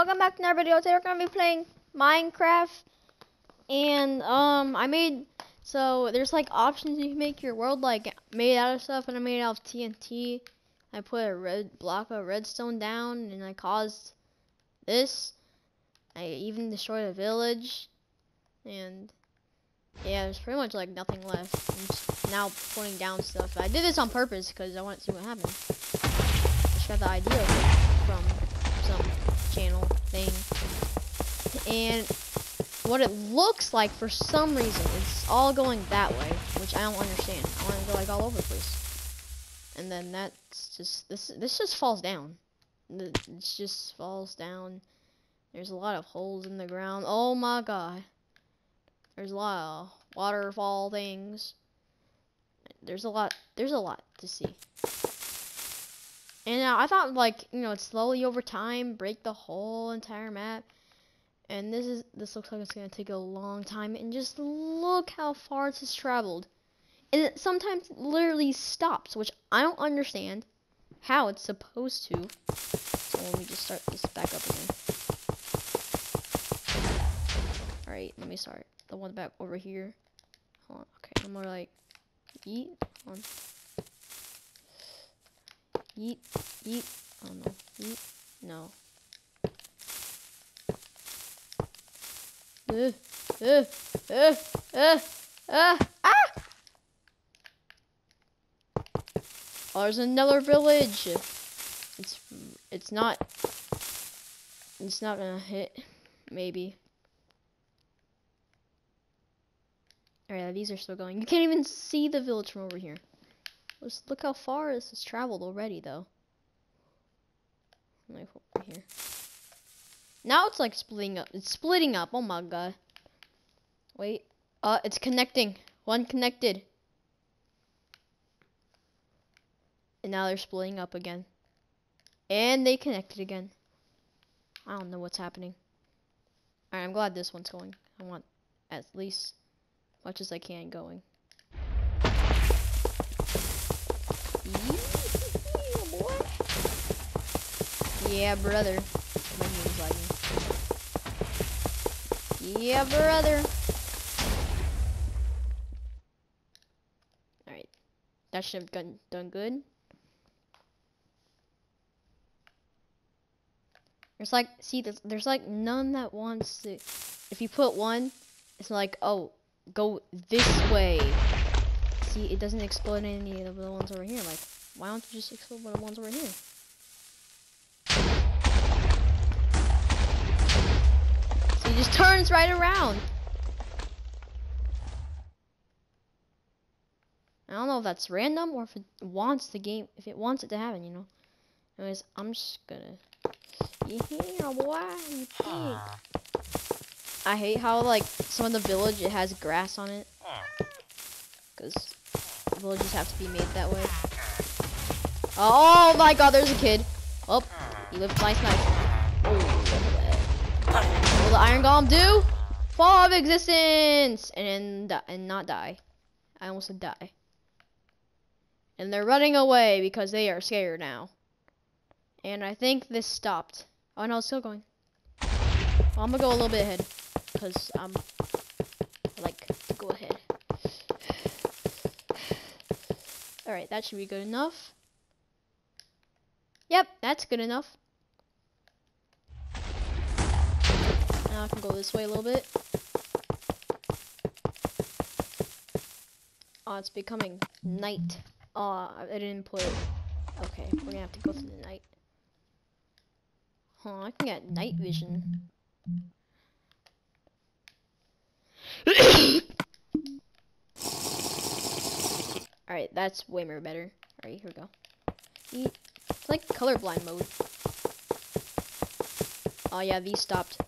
welcome back to another video. Today we're gonna be playing Minecraft, and um, I made so there's like options you can make your world like made out of stuff, and I made it out of TNT. I put a red block of redstone down, and I caused this. I even destroyed a village, and yeah, there's pretty much like nothing left. I'm just now putting down stuff. I did this on purpose because I wanted to see what happened. Just got the idea from channel thing. And what it looks like for some reason it's all going that way, which I don't understand. I want to go like all over the place. And then that's just this this just falls down. It just falls down. There's a lot of holes in the ground. Oh my god. There's a lot of waterfall things. There's a lot there's a lot to see. And uh, I thought like, you know, slowly over time break the whole entire map. And this is this looks like it's gonna take a long time and just look how far it has traveled. And it sometimes literally stops, which I don't understand how it's supposed to. So let me just start this back up again. Alright, let me start. The one back over here. Hold on, okay, I'm more like eat on Yeet, yeet. Oh no, yeet. No. Uh, uh, uh, uh, uh, ah! Oh, there's another village. It's, it's not, it's not gonna hit, maybe. Alright, these are still going. You can't even see the village from over here. Look how far this has traveled already, though. Here. Now it's like splitting up. It's splitting up. Oh my god. Wait. Uh, it's connecting. One connected. And now they're splitting up again. And they connected again. I don't know what's happening. Alright, I'm glad this one's going. I want at least as much as I can going. Yeah, brother. Yeah, brother. Alright. That should have done, done good. There's like, see, there's, there's like none that wants to, if you put one, it's like, oh, go this way. See, it doesn't explode any of the ones over here. Like, why don't you just explode the ones over here? See, it just turns right around. I don't know if that's random or if it wants the game, if it wants it to happen, you know. Anyways, I'm just gonna. Yeah, boy? I hate how like some of the village it has grass on it, because villages have to be made that way. Oh my God, there's a kid. Oh, he lived nice, nice. Iron golem do? Fall of existence and and not die. I almost said die. And they're running away because they are scared now. And I think this stopped. Oh no, it's still going. Well, I'm gonna go a little bit ahead because I'm like to go ahead. All right, that should be good enough. Yep, that's good enough. Now I can go this way a little bit. Oh, it's becoming night. Oh, I didn't put. Okay, we're gonna have to go through the night. Huh, I can get night vision. Alright, that's way more better. Alright, here we go. It's like colorblind mode. Oh yeah, these stopped.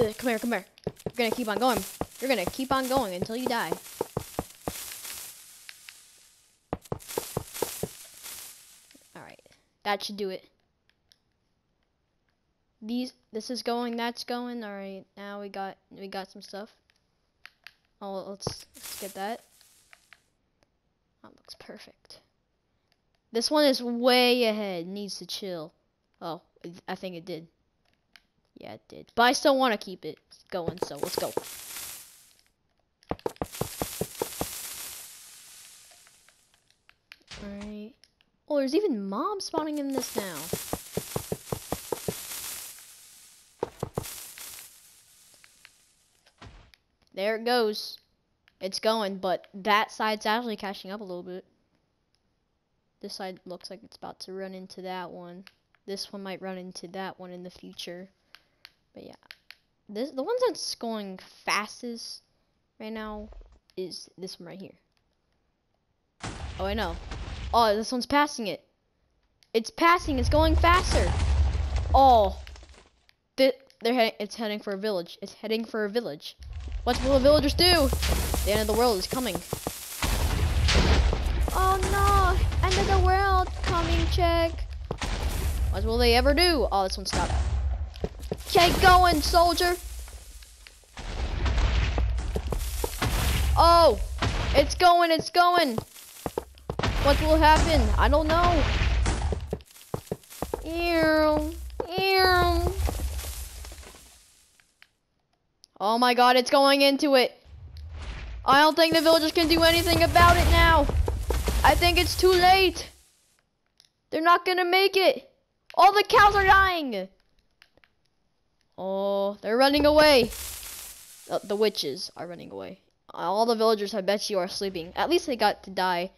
Ugh, come here, come here. You're gonna keep on going. You're gonna keep on going until you die. Alright, that should do it. These, this is going, that's going. Alright, now we got, we got some stuff. Oh, let's, let's get that. That looks perfect. This one is way ahead. Needs to chill. Oh, I think it did. Yeah, it did. But I still want to keep it going, so let's go. Alright. Oh, there's even mobs spawning in this now. There it goes. It's going, but that side's actually catching up a little bit. This side looks like it's about to run into that one. This one might run into that one in the future. But yeah. This the one that's going fastest right now is this one right here. Oh, I know. Oh, this one's passing it. It's passing. It's going faster. Oh. Th they're heading. It's heading for a village. It's heading for a village. What will the villagers do? The end of the world is coming. Oh no! End of the world coming, check. What will they ever do? Oh, this one stopped. Keep going, soldier. Oh, it's going, it's going. What will happen? I don't know. Ew, ew. Oh my god, it's going into it. I don't think the villagers can do anything about it now. I think it's too late. They're not gonna make it. All the cows are dying. Oh, they're running away. Uh, the witches are running away. All the villagers, I bet you, are sleeping. At least they got to die.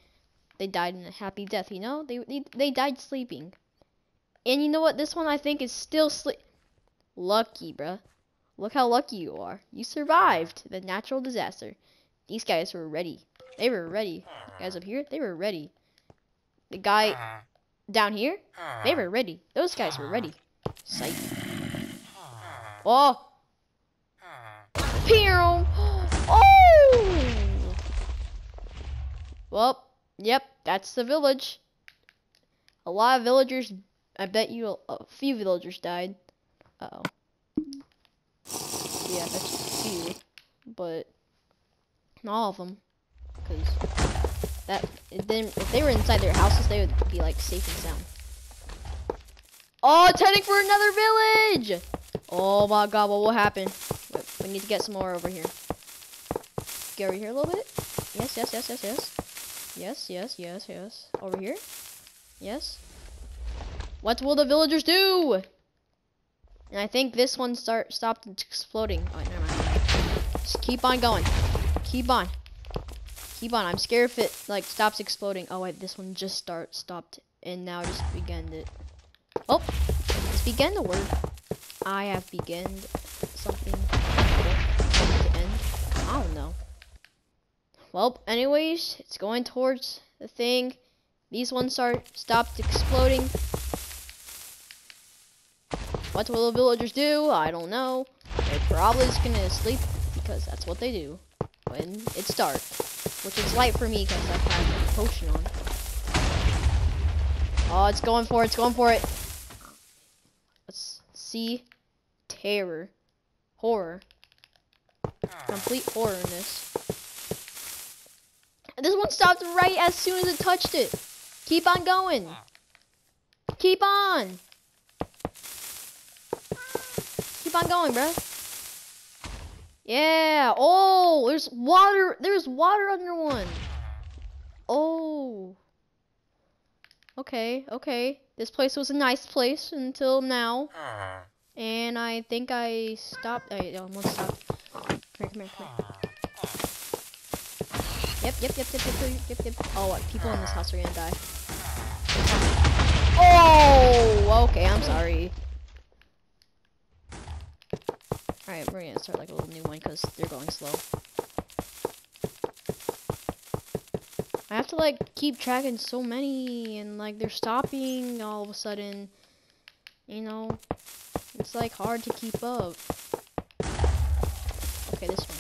They died in a happy death, you know? They, they, they died sleeping. And you know what? This one, I think, is still sleep. Lucky, bruh. Look how lucky you are. You survived the natural disaster. These guys were ready. They were ready. Guys up here, they were ready. The guy down here, they were ready. Those guys were ready. Sight. Oh! Pew! Oh! Well, yep, that's the village. A lot of villagers, I bet you a, few villagers died. Uh-oh. Yeah, I bet a few. But, not all of them. Because that, then if they were inside their houses, they would be like safe and sound. Oh, heading for another village! Oh my god, what will happen? Wait, we need to get some more over here. Get over here a little bit. Yes, yes, yes, yes, yes. Yes, yes, yes, yes. Over here. Yes. What will the villagers do? And I think this one start stopped exploding. Oh, never mind. Just keep on going. Keep on. Keep on. I'm scared if it like stops exploding. Oh wait, this one just start stopped and now just began it. Oh, it's began to work. I have begun something to end. I don't know. Well, anyways, it's going towards the thing. These ones are stopped exploding. What will the villagers do? I don't know. They're probably just gonna sleep because that's what they do when it's dark. Which is light for me because I have a potion on. Oh, it's going for it. It's going for it. Let's see. Terror. Horror. Complete horror in this. This one stopped right as soon as it touched it. Keep on going. Keep on. Keep on going, bro. Yeah. Oh, there's water. There's water under one. Oh. Okay, okay. This place was a nice place until now. Uh-huh. And I think I stopped. I almost stopped. Come here, come here, come here. Yep, yep, yep, yep, yep, yep, yep. Oh, what? People in this house are gonna die. Oh, okay, I'm sorry. Alright, we're gonna start like a little new one because they're going slow. I have to like keep tracking so many and like they're stopping all of a sudden. You know, it's like hard to keep up. Okay, this one.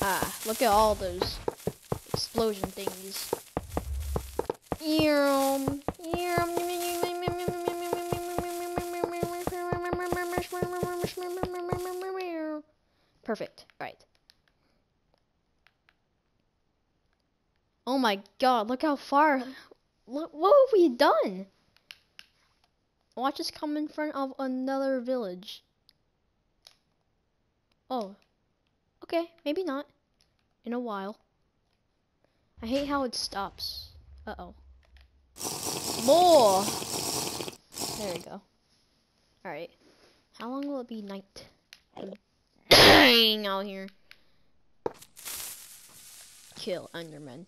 Ah, look at all those explosion things. Perfect. Right. Oh my god, look how far. Look, what have we done? Watch us come in front of another village. Oh. Okay, maybe not. In a while. I hate how it stops. Uh-oh. More! There we go. Alright. How long will it be night? Dang out here. Kill Enderman.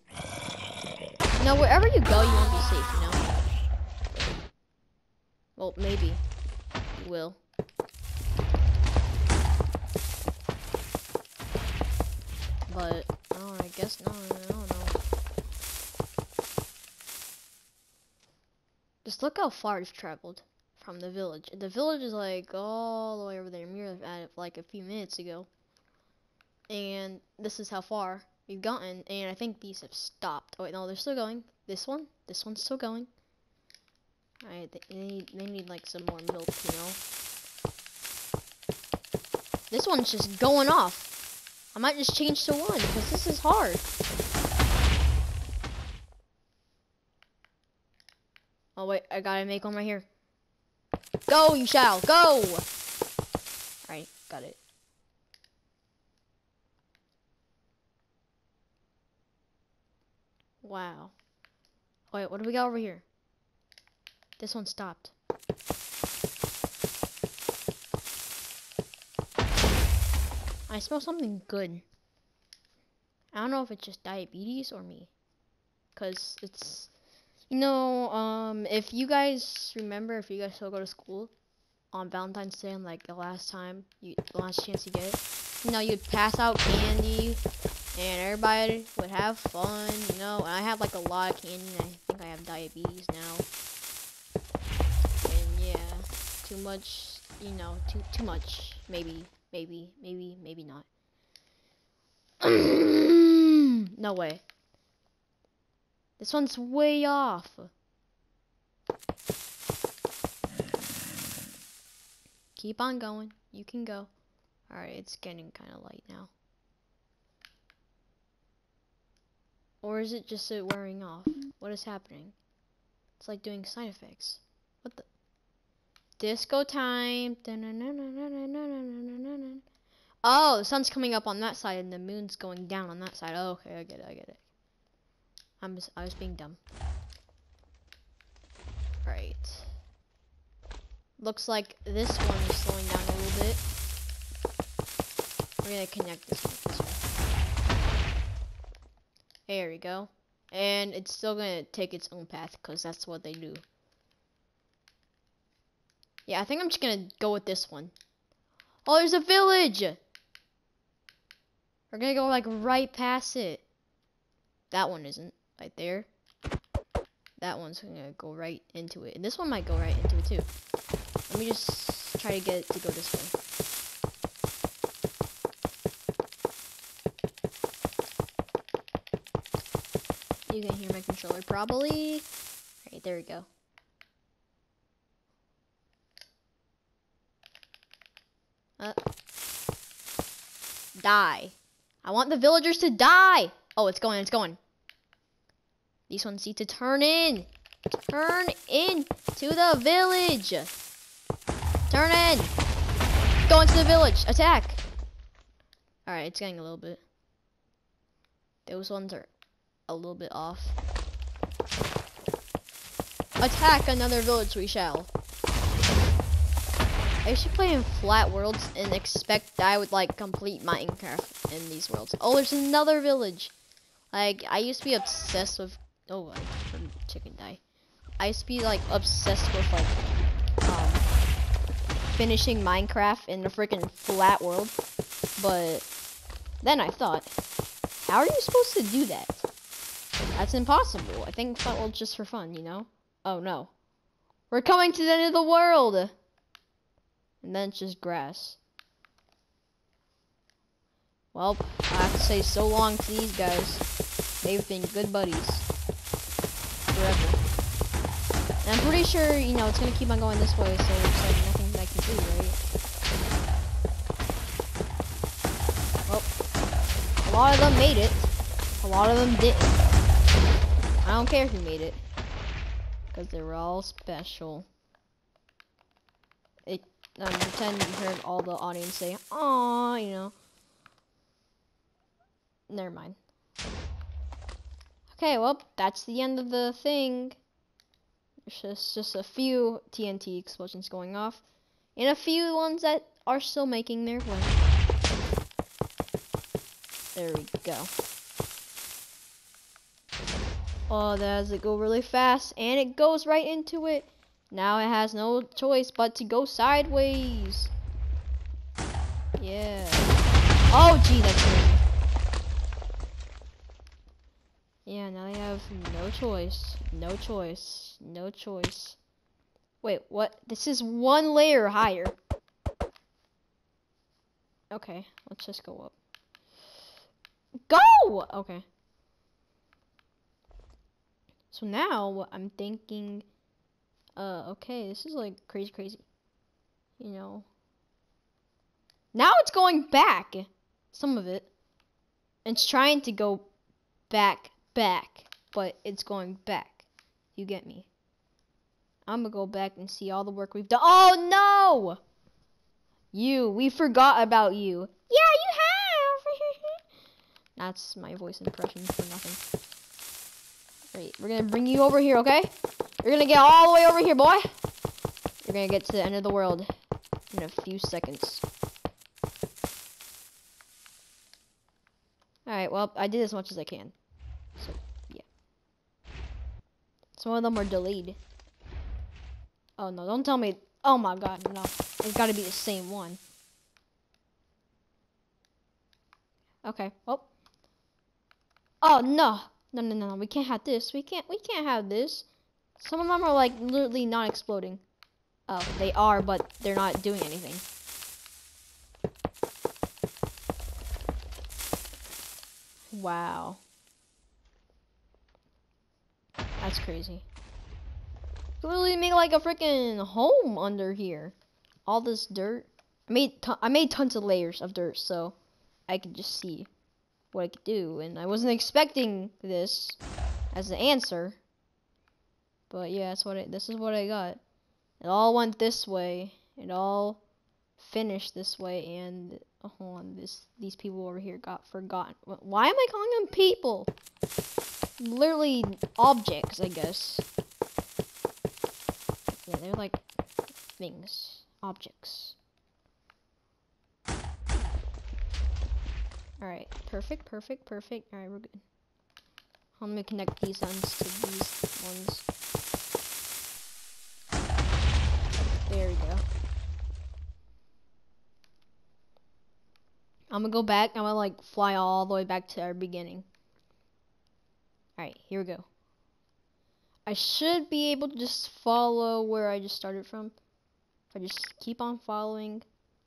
No, wherever you go, you won't be safe, you know? Well, maybe. You will. But, oh, I guess not. I don't know. Just look how far you've traveled from the village. The village is like all the way over there. Were at it like a few minutes ago. And this is how far we've gotten. And I think these have stopped. Oh wait, no, they're still going. This one, this one's still going. Alright, they need, they need like some more milk, you know. This one's just going off. I might just change to one because this is hard. Oh wait, I gotta make one right here. Go, you shall, go! Alright, got it. Wow. Wait, what do we got over here? This one stopped. I smell something good. I don't know if it's just diabetes or me. Because it's, you know, um, if you guys remember, if you guys still go to school on Valentine's Day and like the last time, you, the last chance you get, you know, you'd pass out candy and everybody would have fun, you know, and I have like a lot of candy and I think I have diabetes now. Too much, you know, too, too much, maybe. Maybe, maybe, maybe not. no way. This one's way off. Keep on going. You can go. Alright, it's getting kind of light now. Or is it just it wearing off? What is happening? It's like doing side effects. Disco time. Oh, the sun's coming up on that side and the moon's going down on that side. Oh, okay, I get it, I get it. I'm just, I was being dumb. Right. Looks like this one is slowing down a little bit. We're gonna connect this one this. There we go. And it's still gonna take its own path because that's what they do. Yeah, I think I'm just gonna go with this one. Oh, there's a village! We're gonna go like right past it. That one isn't. Right there. That one's gonna go right into it. And this one might go right into it too. Let me just try to get it to go this way. You can hear my controller probably. Alright, there we go. Die. I want the villagers to die. Oh, it's going, it's going. These ones need to turn in. Turn in to the village. Turn in. Go into the village. Attack. Alright, it's getting a little bit. Those ones are a little bit off. Attack another village we shall. I to play in flat worlds and expect I would like complete Minecraft in these worlds. Oh, there's another village. Like I used to be obsessed with. Oh, I chicken die. I used to be like obsessed with like um, finishing Minecraft in the freaking flat world. But then I thought, how are you supposed to do that? That's impossible. I think flat world's just for fun, you know? Oh no. We're coming to the end of the world! And then it's just grass. Well, I have to say so long to these guys. They've been good buddies. Forever. And I'm pretty sure, you know, it's gonna keep on going this way, so there's like nothing that I can do, right? A lot of them made it. A lot of them didn't. I don't care who made it. Because they were all special. Um, pretend you heard all the audience say, "Aw," you know. Never mind. Okay, well, that's the end of the thing. There's just, just a few TNT explosions going off, and a few ones that are still making their way. There we go. Oh, that does it go really fast, and it goes right into it. Now it has no choice but to go sideways. Yeah. Oh, gee, that's crazy. Yeah, now they have no choice. No choice. No choice. Wait, what? This is one layer higher. Okay, let's just go up. Go! Okay. So now what I'm thinking, uh, okay, this is like crazy, crazy. You know. Now it's going back. Some of it. It's trying to go back, back, but it's going back. You get me? I'm gonna go back and see all the work we've done. Oh no! You, we forgot about you. Yeah, you have. That's my voice impression for nothing. Great, we're gonna bring you over here, okay? You're gonna get all the way over here, boy. You're gonna get to the end of the world in a few seconds. Alright, well, I did as much as I can. So, yeah. Some of them are delayed. Oh, no, don't tell me. Oh, my God, no. It's gotta be the same one. Okay, well. Oh, oh no. No, no, no, we can't have this. We can't, we can't have this. Some of them are, like, literally not exploding. Oh, they are, but they're not doing anything. Wow. That's crazy. Literally made like a freaking home under here. All this dirt. I made I made tons of layers of dirt so I could just see what I could do. And I wasn't expecting this as the answer. But yeah, that's what I, this is what I got. It all went this way. It all finished this way, and oh, hold on, this these people over here got forgotten. Why am I calling them people? Literally objects, I guess. Yeah, they're like things, objects. Alright, perfect, perfect, perfect. Alright, we're good. I'm gonna connect these ends to these ones. We go. I'm gonna go back. I'm gonna like fly all the way back to our beginning. Alright, here we go. I should be able to just follow where I just started from. If I just keep on following,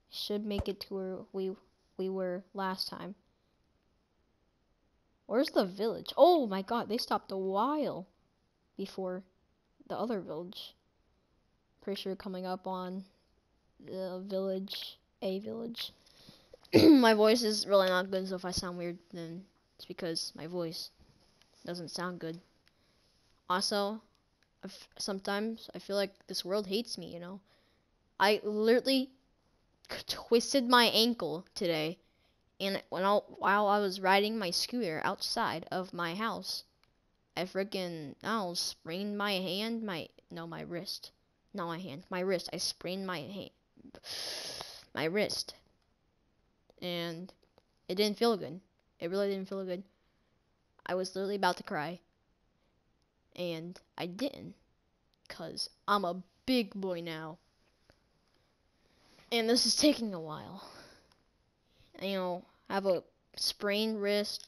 should make it to where we we were last time. Where's the village? Oh my god, they stopped a while before the other village. Pretty sure coming up on the village, a village. my voice is really not good, so if I sound weird, then it's because my voice doesn't sound good. Also, sometimes I feel like this world hates me, you know? I literally twisted my ankle today and when I, while I was riding my scooter outside of my house, I freaking I sprained my hand, my no my wrist, not my hand, my wrist. I sprained my hand, my wrist, and it didn't feel good. It really didn't feel good. I was literally about to cry, and I didn't, cause I'm a big boy now, and this is taking a while you know, I have a sprained wrist,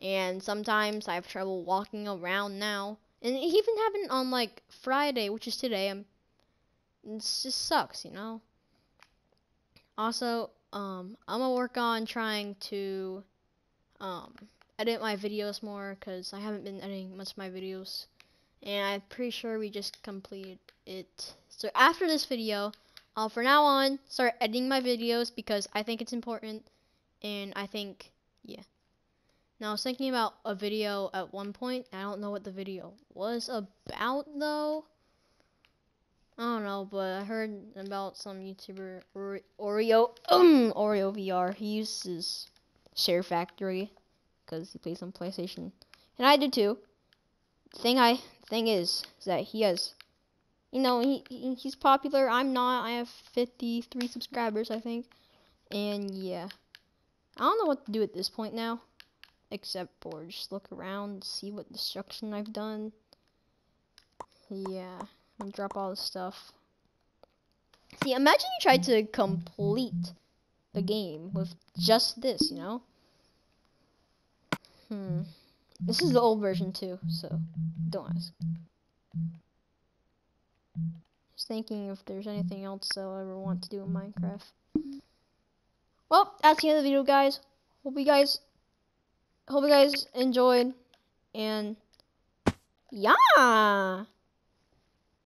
and sometimes I have trouble walking around now. And it even happened on like Friday, which is today. I'm, it just sucks, you know. Also, um, I'm gonna work on trying to um, edit my videos more because I haven't been editing much of my videos, and I'm pretty sure we just completed it. So after this video, I'll for now on start editing my videos because I think it's important and I think, yeah. Now, I was thinking about a video at one point. I don't know what the video was about, though. I don't know, but I heard about some YouTuber Ore- Oreo um, Oreo VR. He uses Share Factory because he plays on PlayStation, and I do too. Thing I thing is, is that he has, you know, he, he he's popular. I'm not. I have 53 subscribers, I think, and yeah, I don't know what to do at this point now, except for just look around, see what destruction I've done. Yeah and drop all the stuff. See, imagine you tried to complete the game with just this, you know? Hmm. This is the old version too, so don't ask. Just thinking if there's anything else I'll ever want to do in Minecraft. Well, that's the end of the video, guys. Hope you guys, hope you guys enjoyed, and yeah.